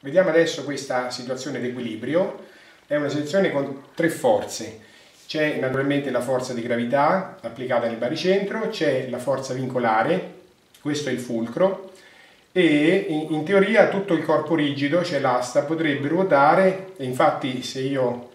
Vediamo adesso questa situazione di equilibrio. È una situazione con tre forze. C'è naturalmente la forza di gravità applicata nel baricentro, c'è la forza vincolare, questo è il fulcro, e in, in teoria tutto il corpo rigido, cioè l'asta, potrebbe ruotare, e infatti se io,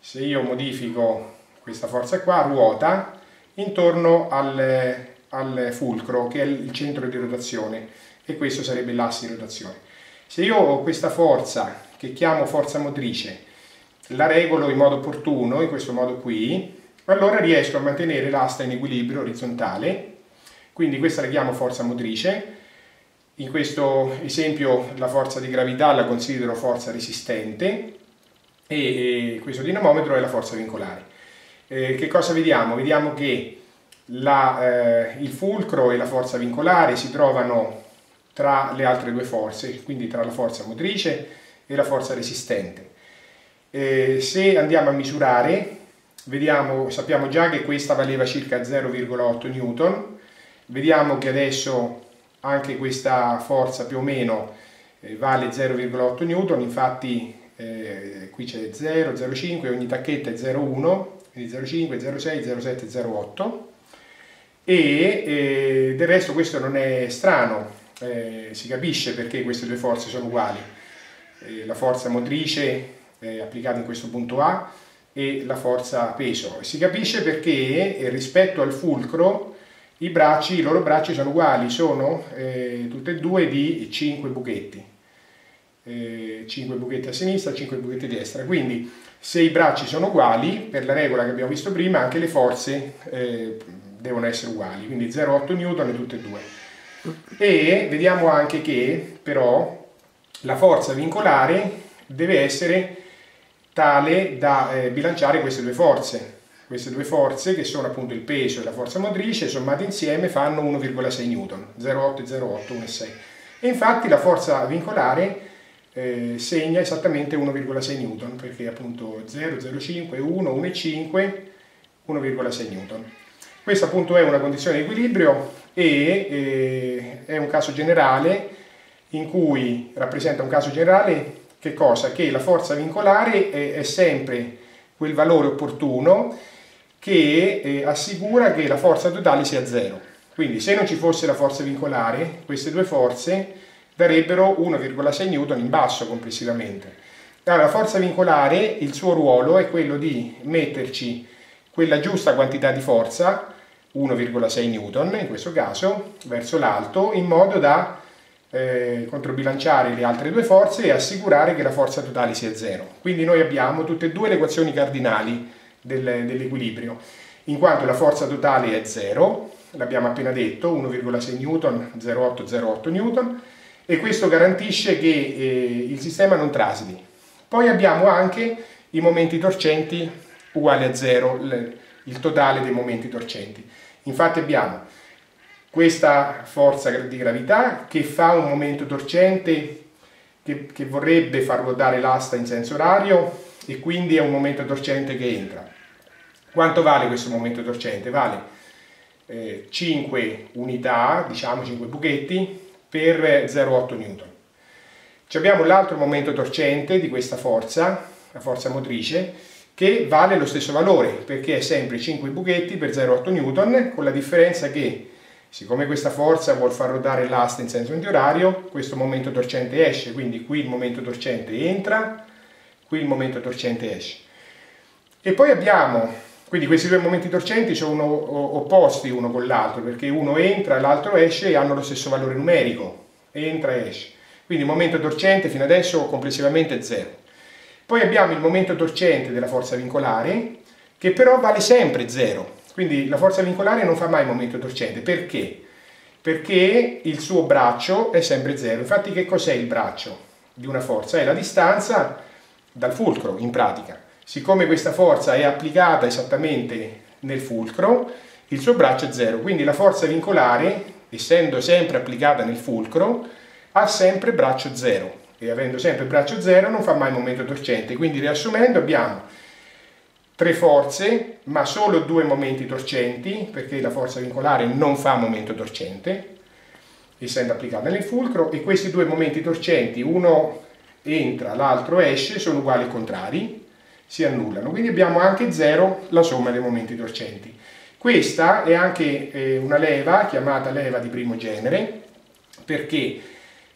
se io modifico questa forza qua, ruota intorno al, al fulcro, che è il centro di rotazione, e questo sarebbe l'asse di rotazione. Se io ho questa forza, che chiamo forza motrice, la regolo in modo opportuno, in questo modo qui, allora riesco a mantenere l'asta in equilibrio orizzontale, quindi questa la chiamo forza motrice, in questo esempio la forza di gravità la considero forza resistente e questo dinamometro è la forza vincolare. Eh, che cosa vediamo? Vediamo che la, eh, il fulcro e la forza vincolare si trovano tra le altre due forze, quindi tra la forza motrice e la forza resistente. Eh, se andiamo a misurare, vediamo, sappiamo già che questa valeva circa 0,8 Newton, vediamo che adesso anche questa forza più o meno eh, vale 0,8 Newton, infatti eh, qui c'è 0, 0,5, ogni tacchetta è 0,1, quindi 0,5, 0,6, 0,7, 0,8 e eh, del resto questo non è strano, eh, si capisce perché queste due forze sono uguali. Eh, la forza motrice eh, applicata in questo punto A e la forza peso. Si capisce perché eh, rispetto al fulcro i, bracci, i loro bracci sono uguali, sono eh, tutte e due di 5 buchetti. 5 buchetti a sinistra, 5 buchetti a destra. Quindi se i bracci sono uguali, per la regola che abbiamo visto prima, anche le forze eh, devono essere uguali, quindi 0,8 Newton tutte e due. E vediamo anche che però la forza vincolare deve essere tale da eh, bilanciare queste due forze. Queste due forze, che sono appunto il peso e la forza motrice, sommate insieme fanno 1,6 Newton, 0,8 e 0,8, 1,6. E infatti la forza vincolare eh, segna esattamente 1,6 Newton, perché appunto 0, 0,5, 1, 1,5, 1,6 Newton. Questa appunto è una condizione di equilibrio e eh, è un caso generale in cui rappresenta un caso generale che cosa? Che la forza vincolare è, è sempre quel valore opportuno che eh, assicura che la forza totale sia zero. Quindi se non ci fosse la forza vincolare, queste due forze darebbero 1,6 Newton in basso complessivamente. Allora, la forza vincolare, il suo ruolo è quello di metterci quella giusta quantità di forza, 1,6 Newton in questo caso, verso l'alto, in modo da eh, controbilanciare le altre due forze e assicurare che la forza totale sia zero. Quindi noi abbiamo tutte e due le equazioni cardinali del, dell'equilibrio, in quanto la forza totale è zero, l'abbiamo appena detto, 1,6 Newton, 0,808 Newton, e questo garantisce che eh, il sistema non trasiti. Poi abbiamo anche i momenti torcenti uguali a zero, il, totale dei momenti torcenti. Infatti abbiamo questa forza di gravità che fa un momento torcente che, che vorrebbe far ruotare l'asta in senso orario e quindi è un momento torcente che entra. Quanto vale questo momento torcente? Vale eh, 5 unità, diciamo 5 buchetti, per 0,8 Newton. Ci abbiamo l'altro momento torcente di questa forza, la forza motrice, che vale lo stesso valore, perché è sempre 5 buchetti per 0,8 Newton, con la differenza che Siccome questa forza vuol far ruotare l'asta in senso antiorario, questo momento torcente esce, quindi qui il momento torcente entra, qui il momento torcente esce. E poi abbiamo, quindi questi due momenti torcenti sono opposti uno con l'altro, perché uno entra l'altro esce e hanno lo stesso valore numerico, entra e esce. Quindi il momento torcente fino adesso complessivamente è 0. Poi abbiamo il momento torcente della forza vincolare, che però vale sempre 0, quindi la forza vincolare non fa mai momento torcente. Perché? Perché il suo braccio è sempre zero. Infatti che cos'è il braccio di una forza? È la distanza dal fulcro, in pratica. Siccome questa forza è applicata esattamente nel fulcro, il suo braccio è zero. Quindi la forza vincolare, essendo sempre applicata nel fulcro, ha sempre braccio zero. E avendo sempre braccio zero non fa mai momento torcente. Quindi riassumendo abbiamo tre forze, ma solo due momenti torcenti, perché la forza vincolare non fa momento torcente, essendo applicata nel fulcro, e questi due momenti torcenti, uno entra, l'altro esce, sono uguali e contrari, si annullano. Quindi abbiamo anche 0 la somma dei momenti torcenti. Questa è anche eh, una leva chiamata leva di primo genere, perché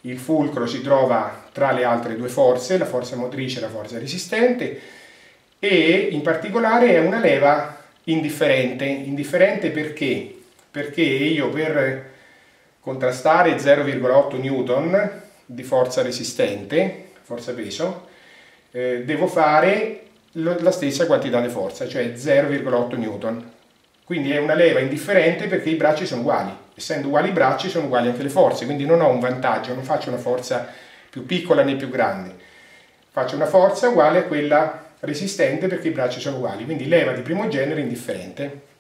il fulcro si trova tra le altre due forze, la forza motrice e la forza resistente, e in particolare è una leva indifferente. Indifferente perché? Perché io per contrastare 0,8 newton di forza resistente, forza peso, eh, devo fare la stessa quantità di forza, cioè 0,8 newton. Quindi è una leva indifferente perché i bracci sono uguali. Essendo uguali i bracci sono uguali anche le forze, quindi non ho un vantaggio, non faccio una forza più piccola né più grande. Faccio una forza uguale a quella resistente perché i bracci sono uguali, quindi leva di primo genere indifferente.